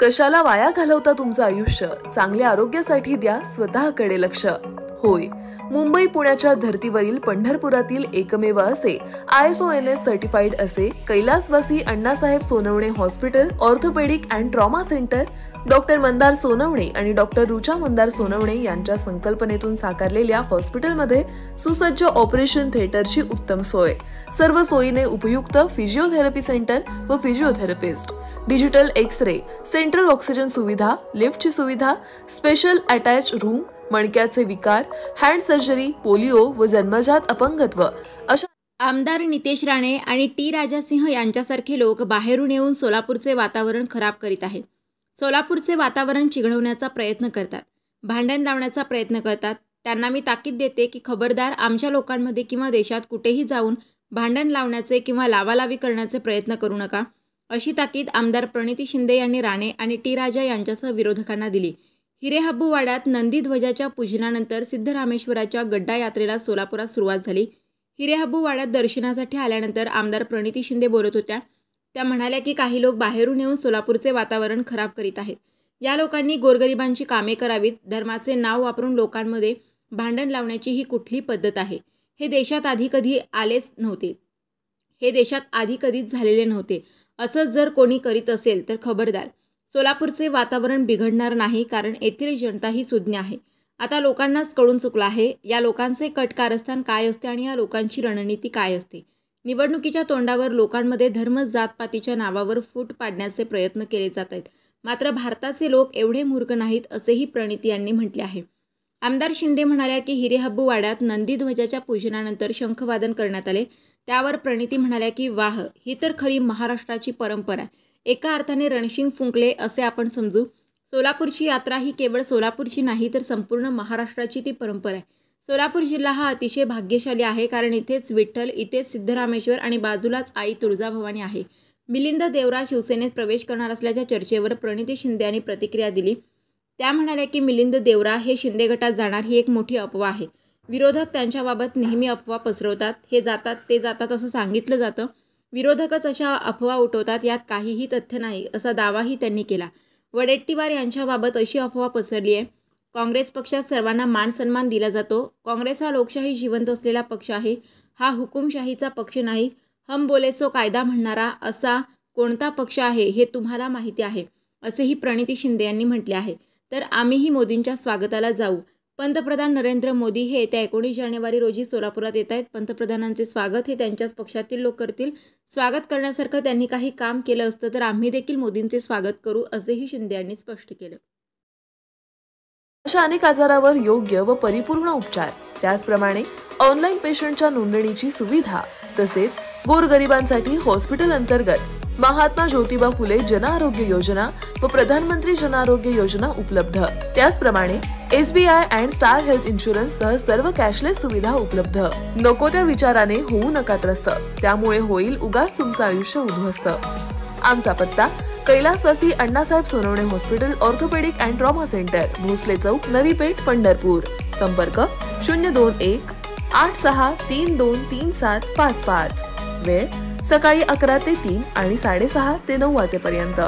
कशाला वाया घालवता तुमचं आयुष्य? चांगल्या आरोग्यासाठी द्या स्वतःकडे लक्ष. होय मुंबई पुण्याच्या धर्तीवरील पंढरपुरातील एकमेव असे I S O N S certified असे कैलासवासी Annasaheb Sonawane hospital orthopaedic and trauma centre doctor Mandar Sonawane आणि डॉक्टर रुचा मंदार सोनवणे यांच्या संकल्पनेतून साकारलेल्या हॉस्पिटलमध्ये सुसज्ज ऑपरेशन थिएटरची उत्तम सोय. सर्व सोयीने उपयुक्त फिजिओथेरपी सेंटर व physiotherapist digital X ray central oxygen सुविधा लिफ्टची सुविधा स्पेशल अटॅच रूम मणक्याचे विकार हँड सर्जरी पोलिओ व जन्मजात अपंगत्व. अशा आमदार नितेश राणे आणि टी. राजासिंह यांच्यासारखे लोक बाहेरून येऊन सोलापूरचे वातावरण खराब करीत आहेत. सोलापूरचे वातावरण चिघळवण्याचा प्रयत्न करतात. भांडण लावण्याचा प्रयत्न करतात. त्यांना मी ताकीद देते की खबरदार आमच्या लोकांमध्ये किंवा देशात कुठेही जाऊन भांडण लावण्याचे किंवा लावालावी करण्याचे प्रयत्न करू नका. अशी ताकीद आमदार प्रणिती शिंदे यांनी राणे आणि टी राजा यांच्यासह विरोधकांना दिली. हिरेहब्बूवाड्यात नंदीध्वजाच्या पूजनानंतर सिद्धरामेश्वराच्या गड्डा यात्रेला सोलापुरात सुरुवात झाली. हिरेहब्बूवाड्यात दर्शनासाठी आल्यानंतर आमदार प्रणिती शिंदे बोलत होत्या. त्या म्हणाल्या की काही लोक बाहेरून येऊन सोलापूरचे वातावरण खराब करीत आहेत. या लोकांनी गोरगरिबांची कामे करावीत धर्माचे नाव वापरून लोकांमध्ये भांडण लावण्याची ही कुठली पद्धत आहे? हे देशात आधी कधी आलेच नव्हते. हे देशात आधी कधीच झालेले नव्हते. असंच जर कोणी करीत असेल तर खबरदार. सोलापूरचे वातावरण बिघडणार नाही कारण येथील जनता ही सुज्ञ आहे. आता लोकांनाच कळून चुकलं आहे या लोकांचे कट कारस्थान काय असते आणि या लोकांची रणनीती काय असते? निवडणुकीच्या तोंडावर लोकांमध्ये धर्म जातपातीच्या नावावर फूट पाडण्याचे प्रयत्न केले जात आहेत. मात्र भारताचे लोक एवढे मूर्ख नाहीत असेही प्रणिती यांनी म्हटले आहे. आमदार शिंदे म्हणाल्या की हिरेहब्बू वाड्यात नंदीध्वजाच्या पूजनानंतर शंखवादन करण्यात आले. त्यावर प्रणिती म्हणाल्या की वाह ही तर खरी महाराष्ट्राची परंपरा एका अर्थाने रणशिंग फुंकले असे आपण समजू. सोलापूरची यात्रा ही केवळ सोलापूरची नाही तर संपूर्ण महाराष्ट्राची ती परंपरा आहे. सोलापूर जिल्हा हा अतिशय भाग्यशाली आहे कारण इथेच विठ्ठल इथेच सिद्धरामेश्वर आणि बाजूलाच आई तुळजाभवानी आहे. मिलिंद देवरा शिवसेनेत प्रवेश करणार असल्याच्या चर्चेवर प्रणिती शिंदे यांनी प्रतिक्रिया दिली. त्या म्हणाल्या की मिलिंद देवरा हे शिंदे गटात जाणार ही एक मोठी अफवा आहे. विरोधक त्यांच्याबाबत नेहमी अफवा पसरवतात. हे जातात ते जातात असं सांगितलं जातं. विरोधकच अशा अफवा उठवतात यात काहीही तथ्य नाही असा दावाही त्यांनी केला. वडेट्टीवार यांच्याबाबत अशी अफवा पसरली आहे. काँग्रेस पक्षात सर्वांना मान सन्मान दिला जातो. काँग्रेस हा लोकशाही जिवंत असलेला पक्ष आहे. हा हुकुमशाहीचा पक्ष नाही. हम बोलेसो कायदा म्हणणारा असा कोणता पक्ष आहे हे तुम्हाला माहिती आहे असेही प्रणिती शिंदे यांनी म्हटले आहे. तर आम्हीही मोदींच्या स्वागताला जाऊ. पंतप्रधान नरेंद्र मोदी हे येत्या एकोणीस जानेवारी रोजी सोलापुरात येत आहेत. पंतप्रधानांचे स्वागत हे त्यांच्याच पक्षातील लोक करतील स्वागत करण्यासारखं त्यांनी काही काम केलं असतं तर आम्ही देखील मोदींचे स्वागत करू असेही शिंदे यांनी स्पष्ट केलं. अशा अनेक आजारावर योग्य व परिपूर्ण उपचार. त्याचप्रमाणे ऑनलाईन पेशंटच्या नोंदणीची सुविधा तसेच गोरगरिबांसाठी हॉस्पिटल अंतर्गत महात्मा ज्योतिबा फुले जन आरोग्य योजना व प्रधानमंत्री जन आरोग्य योजना उपलब्ध. त्याचप्रमाणे SBI and Star Health insurance सह सर्व कॅशलेस सुविधा उपलब्ध. नको त्या विचाराने होऊ नका त्रस्त. त्यामुळे होईल उगाच तुमचं आयुष्य उद्ध्वस्त. आमचा पत्ता कैलासवासी Annasaheb Sonawane hospital orthopaedic and trauma centre Bhosale Chowk Navi Peth Pandharpur. संपर्क शून्य दोन एक आठ सहा तीन दोन तीन सात पाच पाच. वेळ सकाळी अकरा ते तीन आणि साडेसहा ते नऊ वाजेपर्यंत.